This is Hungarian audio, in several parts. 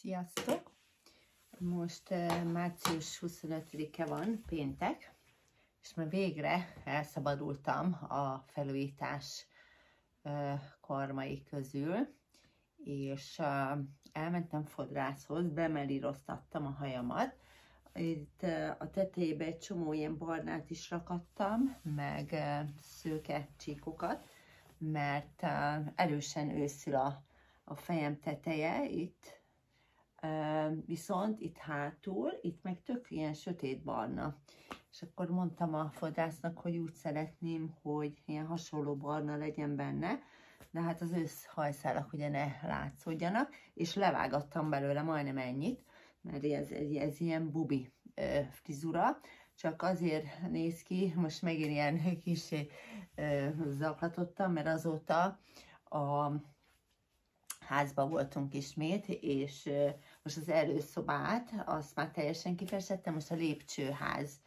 Sziasztok! Most uh, március 25-e van, péntek, és már végre elszabadultam a felújítás uh, kormai közül, és uh, elmentem fodrászhoz, bemelíroztattam a hajamat. Itt a tetejébe egy csomó ilyen barnát is rakattam, meg szőke csíkokat, mert erősen őszül a, a fejem teteje itt, viszont itt hátul, itt meg tök ilyen sötét barna. És akkor mondtam a fodrásznak, hogy úgy szeretném, hogy ilyen hasonló barna legyen benne, de hát az összhajszálak ugye ne látszódjanak, és levágattam belőle majdnem ennyit, mert ez, ez, ez ilyen bubi frizura, csak azért néz ki, most megint ilyen kis zaklatottam, mert azóta a házba voltunk ismét, és most az előszobát, azt már teljesen kifestettem, most a lépcsőház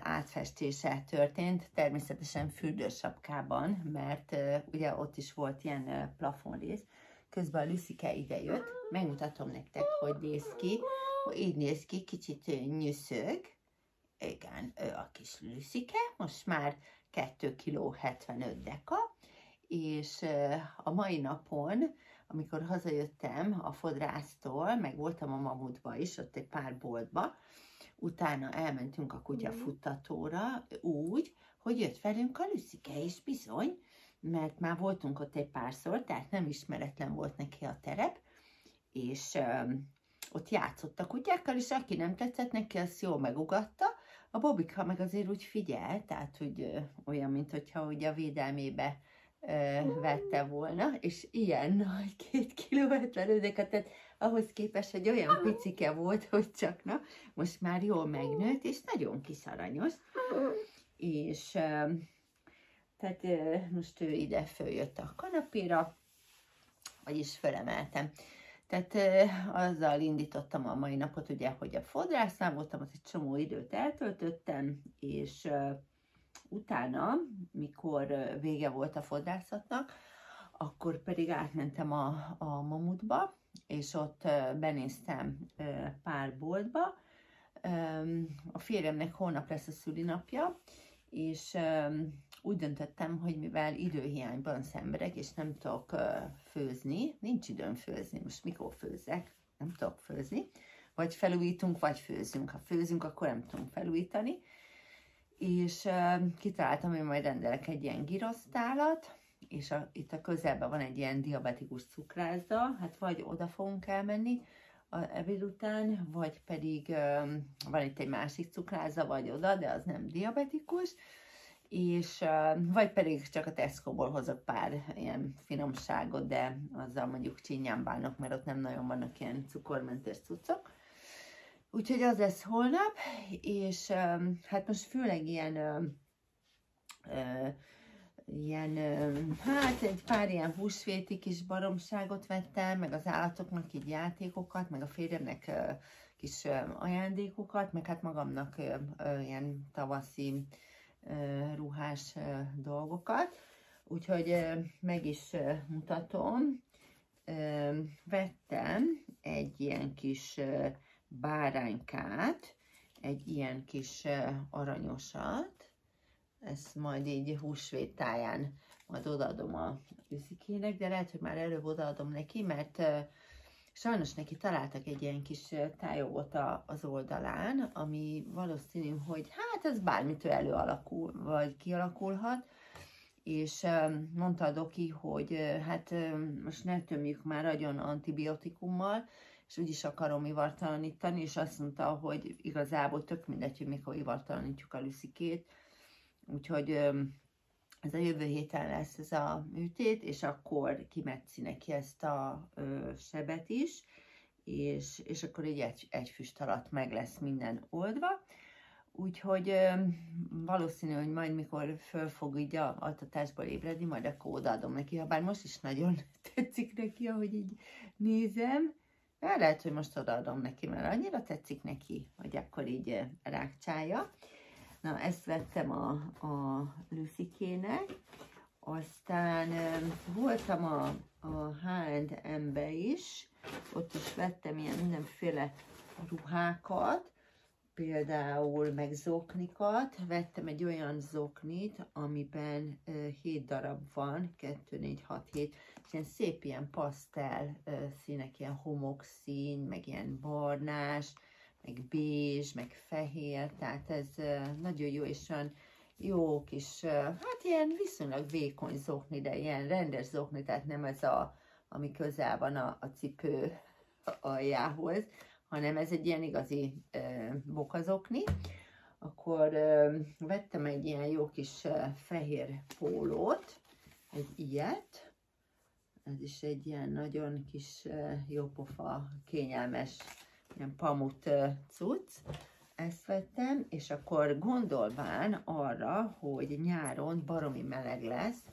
átfestése történt, természetesen fürdősapkában, mert ugye ott is volt ilyen plafonrész. Közben a Lüszike idejött, megmutatom nektek, hogy néz ki, így néz ki, kicsit nyűszög, igen, ő a kis Lüszike, most már 2 kg 75 deka, és a mai napon amikor hazajöttem a fodrásztól, meg voltam a mamutba is, ott egy pár boltba, utána elmentünk a kutyafuttatóra úgy, hogy jött velünk a Lüszike is bizony, mert már voltunk ott egy párszor, tehát nem ismeretlen volt neki a terep, és ö, ott játszott a kutyákkal, és aki nem tetszett neki, azt jól megugatta. A Bobika meg azért úgy figyel, tehát hogy ö, olyan, mint hogyha ugye a védelmébe vette volna, és ilyen nagy két kiló 75 tehát ahhoz képest, hogy olyan picike volt, hogy csak na, most már jól megnőtt, és nagyon kis aranyos. És tehát most ő ide följött a kanapéra, vagyis fölemeltem. Tehát azzal indítottam a mai napot, ugye, hogy a fodrásznál voltam, az egy csomó időt eltöltöttem, és utána, mikor vége volt a fodrászatnak, akkor pedig átmentem a, a mamutba, és ott benéztem pár boltba. A férjemnek holnap lesz a szülinapja, és úgy döntöttem, hogy mivel időhiányban szenvedek, és nem tudok főzni, nincs időm főzni, most mikor főzzek, nem tudok főzni, vagy felújítunk, vagy főzünk. Ha főzünk, akkor nem tudunk felújítani, és kitaláltam, hogy majd rendelek egy ilyen girosztálat, és a, itt a közelben van egy ilyen diabetikus cukrászda, hát vagy oda fogunk elmenni a ebéd után, vagy pedig um, van itt egy másik cukrászda, vagy oda, de az nem diabetikus, és uh, vagy pedig csak a Tesco-ból hozok pár ilyen finomságot, de azzal mondjuk csinyán bánok, mert ott nem nagyon vannak ilyen cukormentes cuccok. Úgyhogy az lesz holnap, és hát most főleg ilyen, ilyen, hát egy pár ilyen húsvéti kis baromságot vettem, meg az állatoknak így játékokat, meg a férjemnek kis ajándékokat, meg hát magamnak ilyen tavaszi ruhás dolgokat. Úgyhogy meg is mutatom. Vettem egy ilyen kis báránykát, egy ilyen kis aranyosat, ezt majd így húsvét táján majd odaadom a Üzikének, de lehet, hogy már előbb odaadom neki, mert sajnos neki találtak egy ilyen kis tájogot az oldalán, ami valószínű, hogy hát ez bármitől előalakul, vagy kialakulhat, és mondta a doki, hogy hát most ne tömjük már agyon antibiotikummal, és úgyis akarom ivartalanítani, és azt mondta, hogy igazából tök mindegy, hogy mikor ivartalanítjuk a lüszikét, úgyhogy ez a jövő héten lesz ez a műtét, és akkor kimetszi neki ezt a ö, sebet is, és, és akkor így egy, egy füst alatt meg lesz minden oldva. Úgyhogy ö, valószínű, hogy majd mikor föl fog így a altatásból ébredni, majd akkor odaadom neki, ha bár most is nagyon tetszik neki, ahogy így nézem, de lehet, hogy most odaadom neki, mert annyira tetszik neki, hogy akkor így eh, rákcsálja. Na, ezt vettem a, a Lucikének. Aztán voltam a, a H&M-be is, ott is vettem ilyen mindenféle ruhákat, például meg zoknikat, vettem egy olyan zoknit, amiben 7 darab van, 2, 4, 6, 7, és ilyen szép ilyen pasztel színek, ilyen homokszín, meg ilyen barnás, meg bézs, meg fehér, tehát ez nagyon jó, és olyan jó kis, hát ilyen viszonylag vékony zokni, de ilyen rendes zokni, tehát nem ez a, ami közel van a, a cipő aljához, hanem ez egy ilyen igazi bokazokni. Akkor vettem egy ilyen jó kis fehér pólót, egy ilyet, ez is egy ilyen nagyon kis jópofa, kényelmes, ilyen pamut cucc. Ezt vettem, és akkor gondolván arra, hogy nyáron baromi meleg lesz,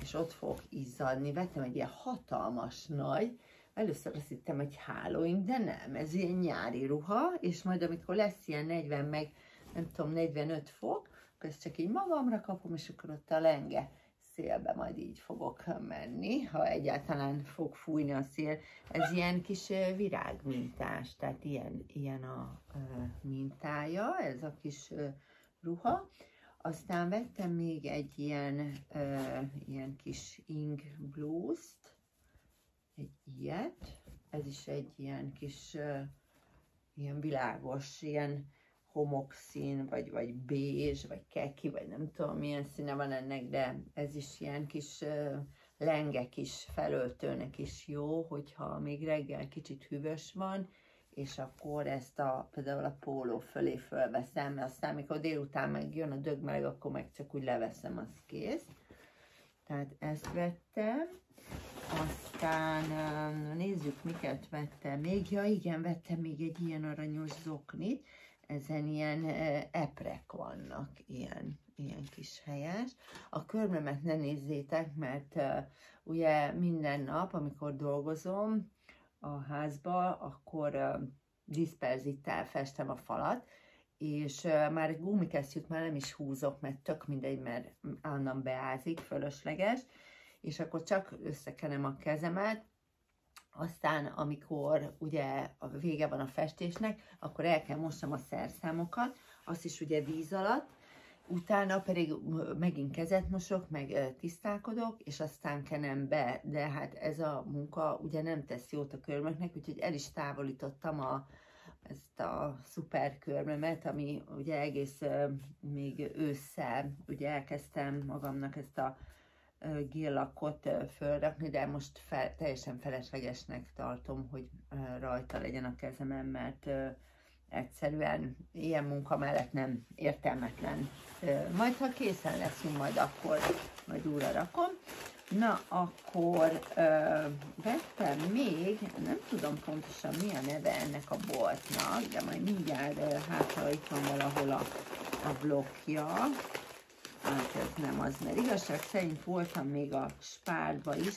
és ott fog izzadni, vettem egy ilyen hatalmas nagy, Először azt hittem, hogy hálóink, de nem, ez ilyen nyári ruha, és majd amikor lesz ilyen 40 meg, nem tudom, 45 fok, akkor ezt csak így magamra kapom, és akkor ott a lenge szélbe majd így fogok menni, ha egyáltalán fog fújni a szél. Ez ilyen kis virágmintás, tehát ilyen, ilyen a mintája, ez a kis ruha. Aztán vettem még egy ilyen, ilyen kis ing blúzt, egy ilyet. Ez is egy ilyen kis, ilyen világos, ilyen homokszín, vagy, vagy bézs, vagy keki, vagy nem tudom milyen színe van ennek, de ez is ilyen kis uh, lenge kis felöltőnek is jó, hogyha még reggel kicsit hűvös van, és akkor ezt a, például a póló fölé fölveszem, mert aztán mikor délután meg jön a dögmeleg, akkor meg csak úgy leveszem, az kész. Tehát ezt vettem. Aztán nézzük, miket vettem még. Ja, igen, vettem még egy ilyen aranyos zoknit. Ezen ilyen eprek vannak, ilyen, ilyen kis helyes. A körmömet ne nézzétek, mert ugye minden nap, amikor dolgozom a házba, akkor diszperzittel festem a falat, és már egy gumikesztyűt már nem is húzok, mert tök mindegy, mert állandóan beázik, fölösleges, és akkor csak összekenem a kezemet, aztán amikor ugye a vége van a festésnek, akkor el kell mosnom a szerszámokat, azt is ugye víz alatt, utána pedig megint kezet mosok, meg tisztálkodok, és aztán kenem be, de hát ez a munka ugye nem tesz jót a körmöknek, úgyhogy el is távolítottam a, ezt a szuper körmömet, ami ugye egész még ősszel ugye elkezdtem magamnak ezt a géllakot fölrakni, de most fel, teljesen feleslegesnek tartom, hogy rajta legyen a kezemen, mert egyszerűen ilyen munka mellett nem értelmetlen. Majd ha készen leszünk, majd akkor majd újra rakom. Na, akkor ö, vettem még, nem tudom pontosan mi a neve ennek a boltnak, de majd mindjárt hátra itt van valahol a, a blokkja. Hát ez nem az, mert igazság szerint voltam még a spárba is,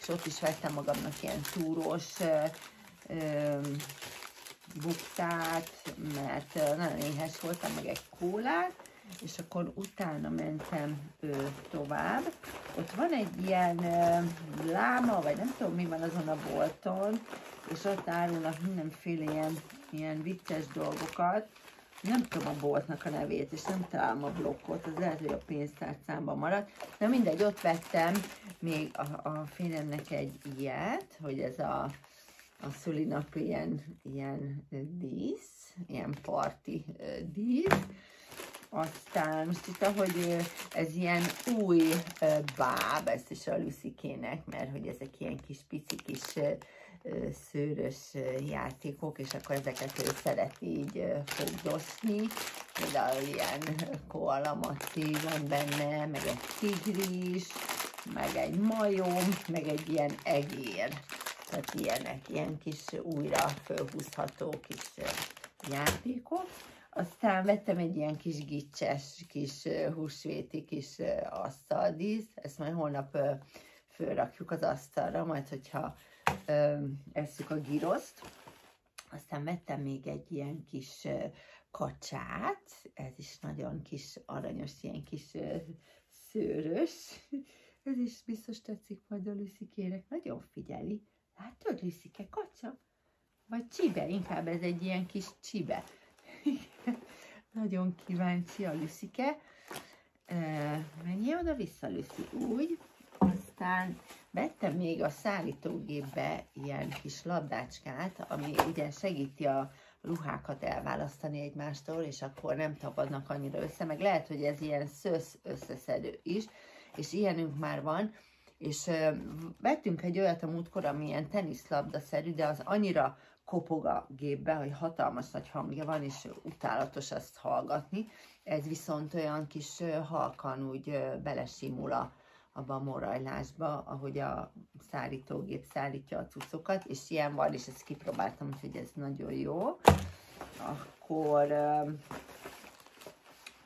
és ott is vettem magamnak ilyen túrós ö, ö, buktát, mert nagyon éhes voltam, meg egy kólát, és akkor utána mentem ö, tovább. Ott van egy ilyen ö, láma, vagy nem tudom mi van azon a bolton, és ott árulnak mindenféle ilyen, ilyen vicces dolgokat, nem tudom a boltnak a nevét, és nem találom a blokkot, az lehet, hogy a pénztárcámban maradt. Na mindegy, ott vettem még a, a fényemnek egy ilyet, hogy ez a, a szülinap ilyen, ilyen dísz, ilyen parti dísz. Aztán most itt, ahogy ez ilyen új báb, ezt is a Lucikének, mert hogy ezek ilyen kis pici kis szőrös játékok, és akkor ezeket ő szereti így fogdosni. Például ilyen koala maci van benne, meg egy tigris, meg egy majom, meg egy ilyen egér. Tehát ilyenek, ilyen kis újra fölhúzható kis játékok. Aztán vettem egy ilyen kis gicses, kis húsvéti kis asztaldísz, ezt majd holnap fölrakjuk az asztalra, majd hogyha eszük a giroszt. Aztán vettem még egy ilyen kis kacsát, ez is nagyon kis aranyos, ilyen kis szőrös Ez is biztos tetszik majd a Lüszikének. Nagyon figyeli. Látod, Lüszike, kacsa? Vagy csibe, inkább ez egy ilyen kis csibe. Nagyon kíváncsi a Lüszike. Menjél oda-vissza, Lüszi, úgy. Aztán vettem még a szállítógépbe ilyen kis labdácskát, ami ugye segíti a ruhákat elválasztani egymástól, és akkor nem tapadnak annyira össze, meg lehet, hogy ez ilyen szösz összeszedő is, és ilyenünk már van, és vettünk egy olyat a múltkor, ami ilyen teniszlabda-szerű, de az annyira kopog a gépbe, hogy hatalmas nagy hangja van, és utálatos azt hallgatni. Ez viszont olyan kis halkan úgy belesimul a, abba a morajlásba, ahogy a szállítógép szállítja a cuccokat, és ilyen van, és ezt kipróbáltam, úgyhogy ez nagyon jó. Akkor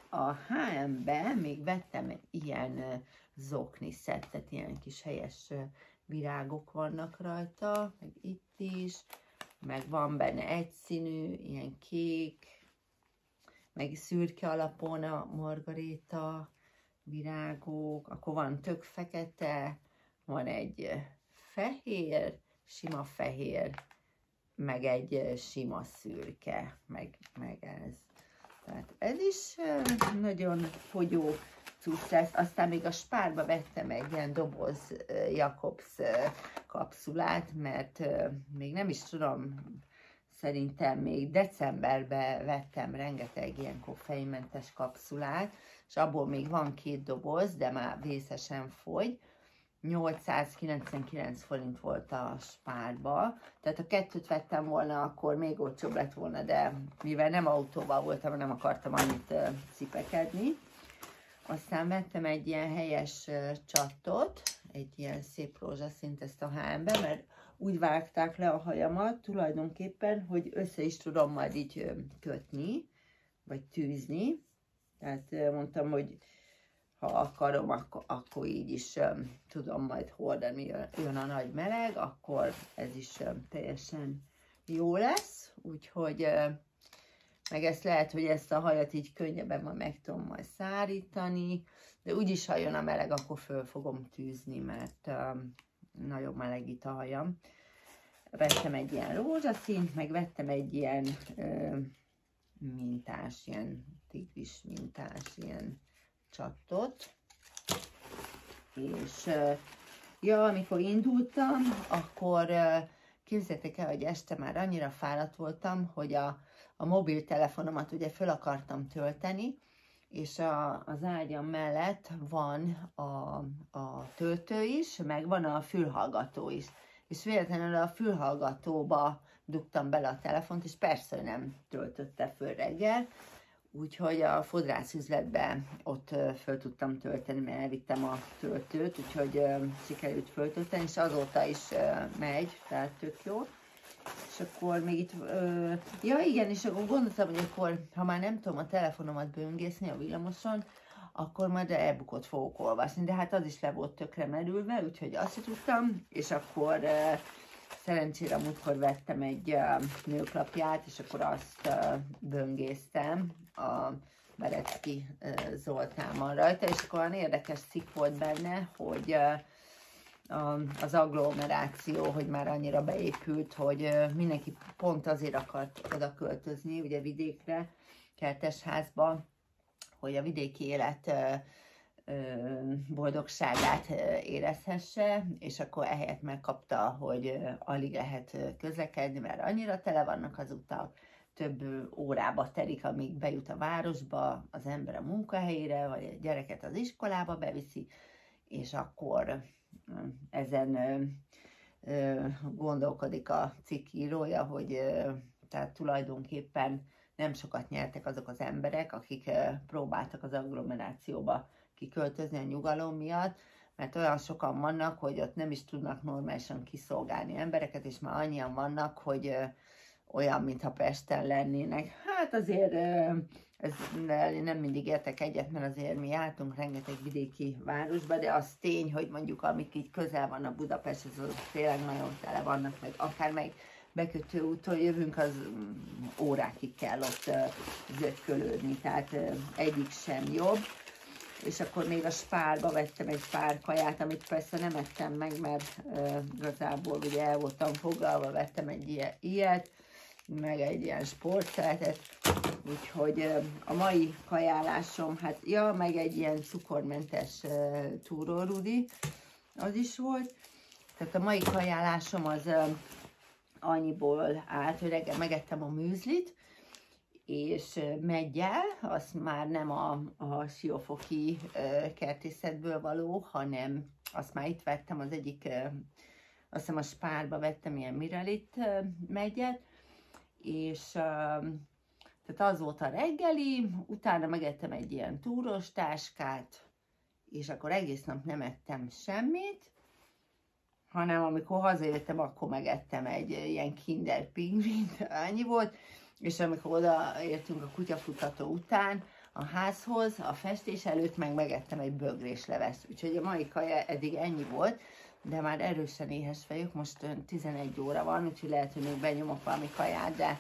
a HM-be még vettem ilyen zokni szettet, ilyen kis helyes virágok vannak rajta, meg itt is, meg van benne egyszínű, ilyen kék, meg szürke alapon a margaréta virágok, akkor van tök fekete, van egy fehér, sima fehér, meg egy sima szürke, meg, meg ez. Tehát ez is nagyon fogyó cucc lesz. Aztán még a spárba vettem egy ilyen doboz Jakobs kapszulát, mert még nem is tudom, szerintem még decemberben vettem rengeteg ilyen koffeinmentes kapszulát, és abból még van két doboz, de már vészesen fogy. 899 forint volt a spárba, tehát ha kettőt vettem volna, akkor még olcsóbb lett volna, de mivel nem autóval voltam, nem akartam annyit cipekedni. Aztán vettem egy ilyen helyes csattot, egy ilyen szép rózsaszint ezt a HM-be, mert úgy vágták le a hajamat tulajdonképpen, hogy össze is tudom majd így kötni, vagy tűzni. Tehát mondtam, hogy ha akarom, akkor, akkor így is um, tudom majd hordani, jön a nagy meleg, akkor ez is um, teljesen jó lesz, úgyhogy uh, meg ezt lehet, hogy ezt a hajat így könnyebben majd meg tudom majd szárítani, de úgyis, ha jön a meleg, akkor föl fogom tűzni, mert um, nagyon melegít a hajam. Vettem egy ilyen rózsaszínt, meg vettem egy ilyen uh, mintás, ilyen tigris mintás, ilyen csattot. És ja, amikor indultam, akkor képzeljétek el, hogy este már annyira fáradt voltam, hogy a, a mobiltelefonomat ugye föl akartam tölteni, és a, az ágyam mellett van a, a töltő is, meg van a fülhallgató is. És véletlenül a fülhallgatóba dugtam bele a telefont, és persze nem töltötte föl reggel, úgyhogy a fodrászüzletbe ott föl tudtam tölteni, mert elvittem a töltőt, úgyhogy sikerült föltölteni, és azóta is megy, tehát tök jó. És akkor még itt, ja igen, és akkor gondoltam, hogy akkor, ha már nem tudom a telefonomat böngészni a villamoson, akkor majd e-bookot fogok olvasni, de hát az is le volt tökre merülve, úgyhogy azt tudtam, és akkor szerencsére múltkor vettem egy uh, nőklapját, és akkor azt uh, böngésztem a Berecki uh, Zoltánmal rajta, és akkor olyan érdekes cikk volt benne, hogy uh, az agglomeráció, hogy már annyira beépült, hogy mindenki pont azért akart oda költözni, ugye vidékre, kertesházba, hogy a vidéki élet boldogságát érezhesse, és akkor ehelyett megkapta, hogy alig lehet közlekedni, mert annyira tele vannak az utak, több órába telik, amíg bejut a városba az ember a munkahelyére, vagy a gyereket az iskolába beviszi, és akkor ezen gondolkodik a cikk írója, hogy tehát tulajdonképpen nem sokat nyertek azok az emberek, akik próbáltak az agglomerációba kiköltözni a nyugalom miatt, mert olyan sokan vannak, hogy ott nem is tudnak normálisan kiszolgálni embereket, és már annyian vannak, hogy ö, olyan, mintha Pesten lennének. Hát azért ö, ez nem mindig értek egyet, mert azért mi jártunk rengeteg vidéki városba, de az tény, hogy mondjuk amik így közel van a Budapest, az tényleg nagyon tele vannak, meg akár meg bekötő úton jövünk, az órákig kell ott zökkölődni, tehát egyik sem jobb. És akkor még a spárba vettem egy pár kaját, amit persze nem ettem meg, mert uh, igazából ugye el voltam foglalva, vettem egy ilyen, ilyet, meg egy ilyen sportszeretet, úgyhogy uh, a mai kajálásom, hát ja, meg egy ilyen cukormentes uh, túrórudi, az is volt, tehát a mai kajálásom az uh, annyiból állt, hogy reggel megettem a műzlit, és meggyel, az már nem a, a siófoki kertészetből való, hanem azt már itt vettem az egyik, azt hiszem a spárba vettem ilyen Miralit megyet, és tehát az volt a reggeli, utána megettem egy ilyen túros táskát, és akkor egész nap nem ettem semmit, hanem amikor hazajöttem, akkor megettem egy ilyen kinder pingvint, annyi volt, és amikor odaértünk a kutyafutató után a házhoz, a festés előtt meg megettem egy bögrés levest. Úgyhogy a mai kaja eddig ennyi volt, de már erősen éhes vagyok, most 11 óra van, úgyhogy lehet, hogy még benyomok valami kaját, de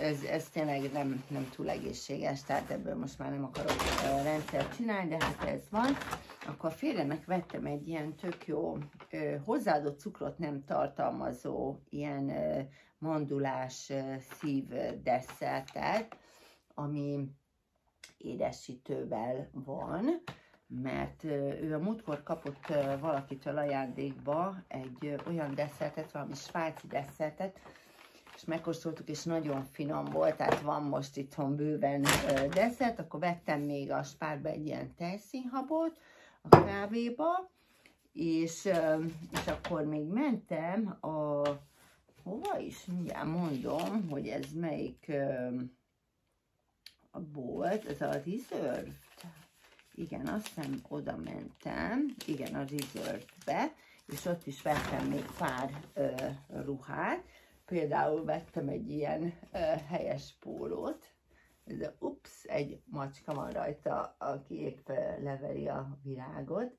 ez, ez tényleg nem, nem túl egészséges, tehát ebből most már nem akarok rendszert csinálni, de hát ez van. Akkor félrenek vettem egy ilyen tök jó uh, hozzáadott cukrot nem tartalmazó ilyen uh, mandulás szív desszertet, ami édesítővel van, mert ő a múltkor kapott valakitől ajándékba egy olyan desszertet, valami svájci desszertet, és megkóstoltuk, és nagyon finom volt, tehát van most itthon bőven desszert, akkor vettem még a spárba egy ilyen tejszínhabot a kávéba, és, és akkor még mentem a hova is, mindjárt mondom, hogy ez melyik a bolt, ez a Reserved. Igen, azt hiszem oda mentem, igen, a Reserved-be, és ott is vettem még pár ö, ruhát. Például vettem egy ilyen ö, helyes pólót, ez a, ups, egy macska van rajta, aki épp leveri a virágot.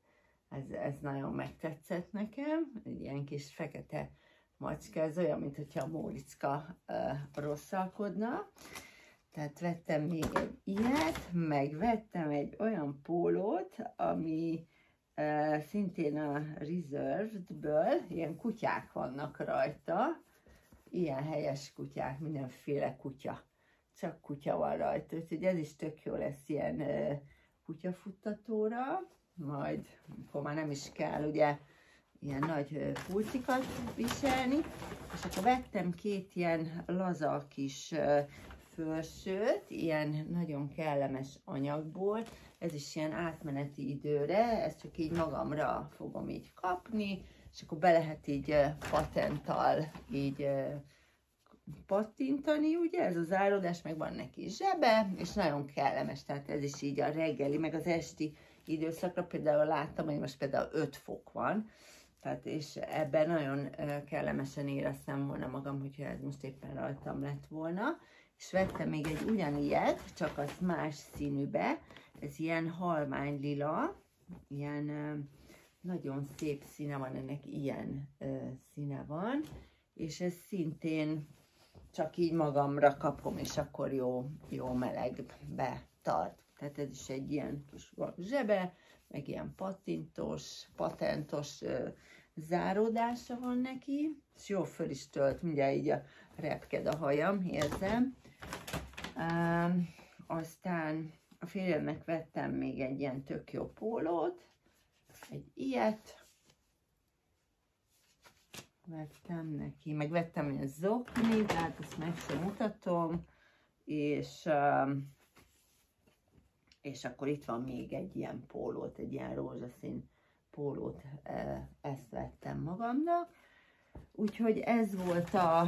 Ez, ez nagyon megtetszett nekem, egy ilyen kis fekete macska, ez olyan, mint a Móriczka uh, rosszalkodna. Tehát vettem még egy ilyet, meg vettem egy olyan pólót, ami uh, szintén a Reserved-ből, ilyen kutyák vannak rajta, ilyen helyes kutyák, mindenféle kutya, csak kutya van rajta, úgyhogy ez is tök jó lesz ilyen kutyafuttatóra, majd, akkor már nem is kell, ugye, ilyen nagy pulcikat viselni, és akkor vettem két ilyen laza kis fölsőt, ilyen nagyon kellemes anyagból, ez is ilyen átmeneti időre, ezt csak így magamra fogom így kapni, és akkor be lehet így patenttal így pattintani, ugye, ez az árodás, meg van neki zsebe, és nagyon kellemes, tehát ez is így a reggeli, meg az esti időszakra, például láttam, hogy most például 5 fok van, tehát és ebben nagyon kellemesen éreztem volna magam, hogyha ez most éppen rajtam lett volna. És vettem még egy ugyanilyet, csak az más színűbe. Ez ilyen halmány lila, ilyen nagyon szép színe van, ennek ilyen színe van. És ez szintén csak így magamra kapom, és akkor jó, jó melegbe tart. Tehát ez is egy ilyen kis zsebe, meg ilyen patintos, patentos záródása van neki, és jó föl is tölt, mindjárt így a repked a hajam, érzem. Um, aztán a férjemnek vettem még egy ilyen tök jó pólót, egy ilyet, vettem neki, meg vettem egy zokni, tehát ezt meg sem mutatom, és, um, és akkor itt van még egy ilyen pólót, egy ilyen rózsaszín pólót ezt vettem magamnak. Úgyhogy ez volt a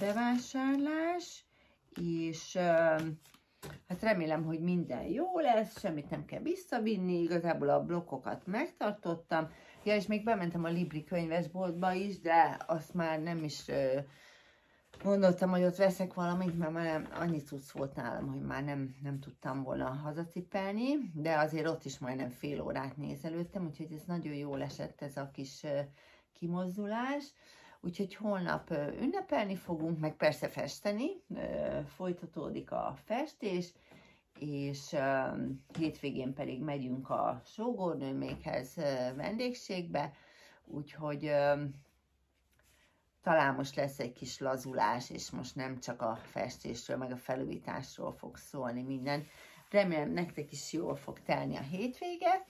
bevásárlás, és hát remélem, hogy minden jó lesz, semmit nem kell visszavinni, igazából a blokkokat megtartottam. Ja, és még bementem a Libri könyvesboltba is, de azt már nem is Gondoltam, hogy ott veszek valamit, mert már annyi cucc volt nálam, hogy már nem, nem tudtam volna hazacipelni, de azért ott is majdnem fél órát nézelődtem, úgyhogy ez nagyon jól esett ez a kis kimozdulás. Úgyhogy holnap ünnepelni fogunk, meg persze festeni, folytatódik a festés, és hétvégén pedig megyünk a sógornőmékhez vendégségbe, úgyhogy talán most lesz egy kis lazulás, és most nem csak a festésről, meg a felújításról fog szólni minden. Remélem nektek is jól fog telni a hétvége,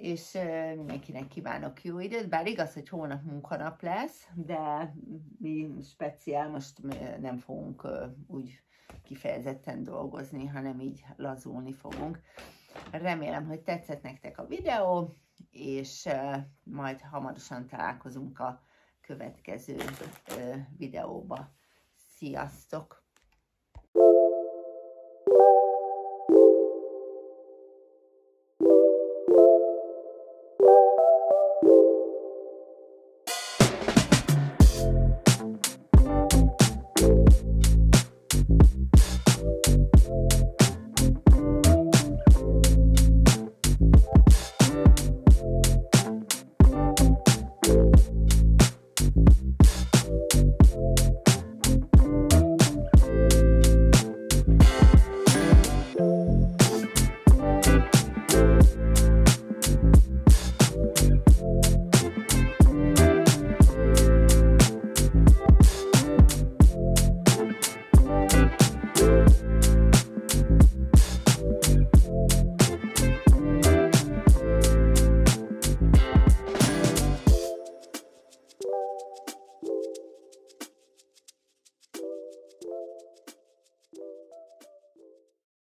és mindenkinek kívánok jó időt, bár igaz, hogy hónap munkanap lesz, de mi speciál most nem fogunk úgy kifejezetten dolgozni, hanem így lazulni fogunk. Remélem, hogy tetszett nektek a videó, és majd hamarosan találkozunk a következő videóba. Sziasztok!